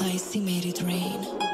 icy made it rain.